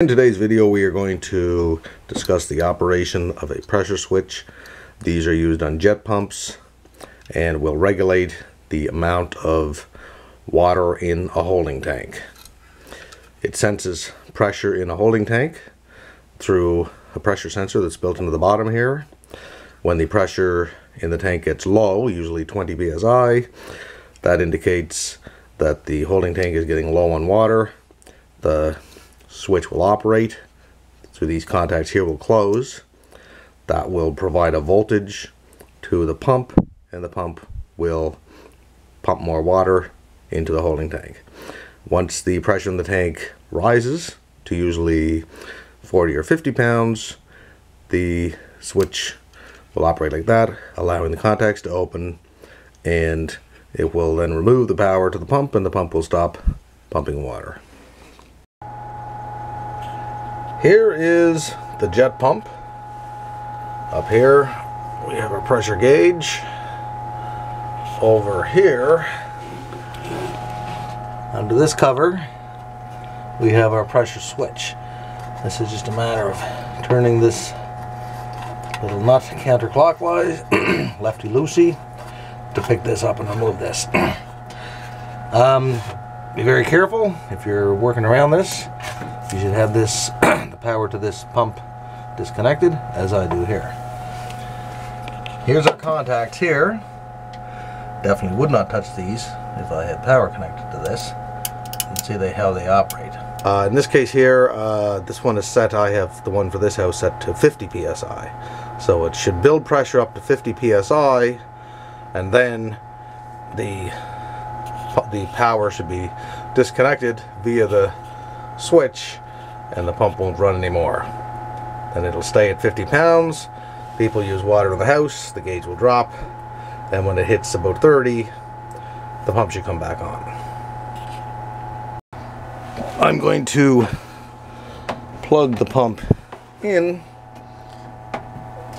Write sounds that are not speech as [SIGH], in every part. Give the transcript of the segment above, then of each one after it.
In today's video we are going to discuss the operation of a pressure switch. These are used on jet pumps and will regulate the amount of water in a holding tank. It senses pressure in a holding tank through a pressure sensor that's built into the bottom here. When the pressure in the tank gets low, usually 20 psi, that indicates that the holding tank is getting low on water. The switch will operate. So these contacts here will close. That will provide a voltage to the pump and the pump will pump more water into the holding tank. Once the pressure in the tank rises to usually 40 or 50 pounds, the switch will operate like that, allowing the contacts to open and it will then remove the power to the pump and the pump will stop pumping water. Here is the jet pump. Up here we have our pressure gauge. Over here, under this cover, we have our pressure switch. This is just a matter of turning this little nut counterclockwise, [CLEARS THROAT] lefty-loosey, to pick this up and remove this. [CLEARS THROAT] um, be very careful if you're working around this. You should have this [CLEARS THROAT] power to this pump disconnected, as I do here. Here's our contacts here. Definitely would not touch these if I had power connected to this. Can see they, how they operate. Uh, in this case here, uh, this one is set, I have the one for this house set to 50 psi. So it should build pressure up to 50 psi and then the, the power should be disconnected via the switch and the pump won't run anymore. Then it'll stay at 50 pounds. People use water in the house, the gauge will drop. Then when it hits about 30, the pump should come back on. I'm going to plug the pump in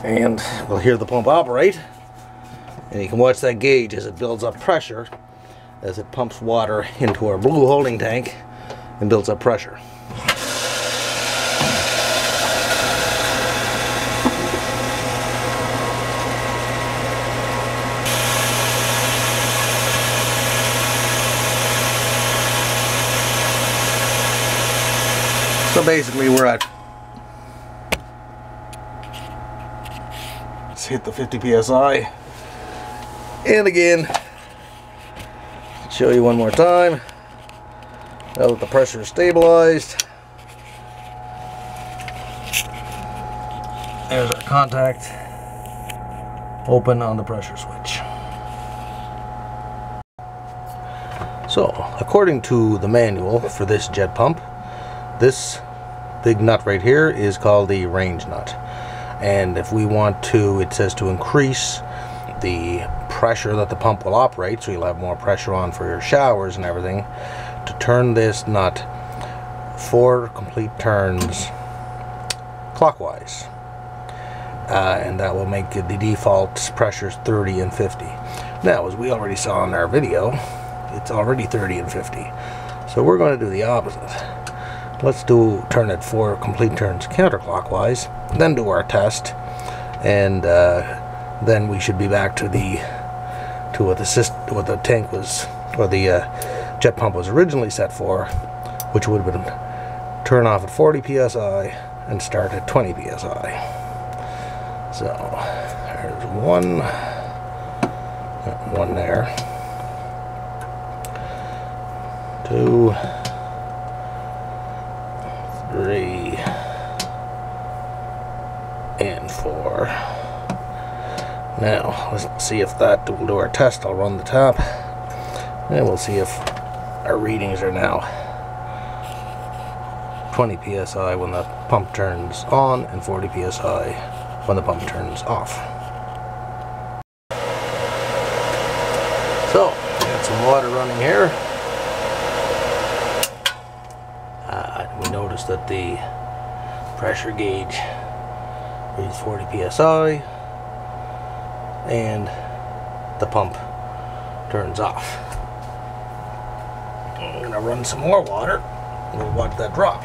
and we'll hear the pump operate. And you can watch that gauge as it builds up pressure as it pumps water into our blue holding tank and builds up pressure. So basically we're at let's hit the 50 psi and again show you one more time. Now that the pressure is stabilized there's our contact. Open on the pressure switch. So according to the manual for this jet pump this big nut right here is called the range nut and if we want to it says to increase the pressure that the pump will operate so you'll have more pressure on for your showers and everything to turn this nut four complete turns clockwise. Uh, and that will make the default pressures 30 and 50 now as we already saw in our video it's already 30 and 50 so we're going to do the opposite let's do turn it four complete turns counterclockwise then do our test and uh, then we should be back to the to what the what the tank was or the uh, jet pump was originally set for which would have been turn off at 40 psi and start at 20 psi so there's one one there. Two Now, let's see if that will do our test. I'll run the tap, and we'll see if our readings are now 20 psi when the pump turns on and 40 psi when the pump turns off. So, we got some water running here. Uh, we notice that the pressure gauge reads 40 psi and the pump turns off. I'm to run some more water and we'll watch that drop.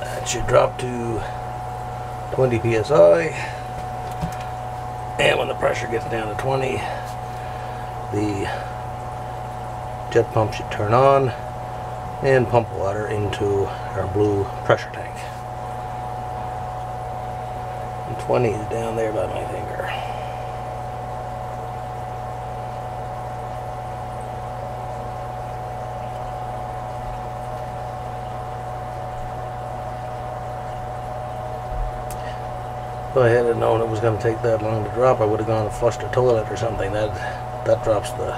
That should drop to 20 psi. And when the pressure gets down to 20, the jet pump should turn on and pump water into our blue pressure tank. And 20 is down there by my finger. If I had known it was going to take that long to drop, I would have gone and flushed the toilet or something. That that drops the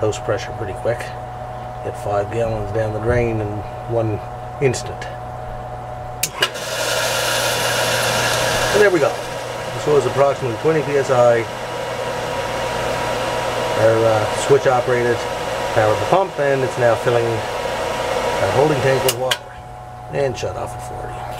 house pressure pretty quick. Get five gallons down the drain in one instant. And there we go. This was approximately 20 psi. Our uh, switch operated, powered the pump, and it's now filling our holding tank with water. And shut off at 40.